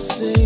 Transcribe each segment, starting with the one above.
say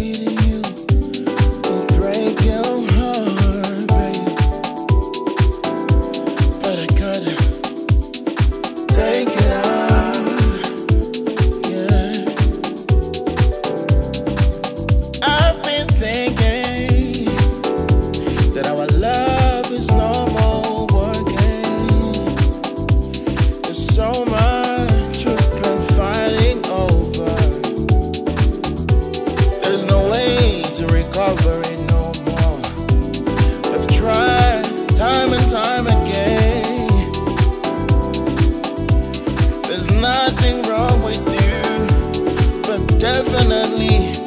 definitely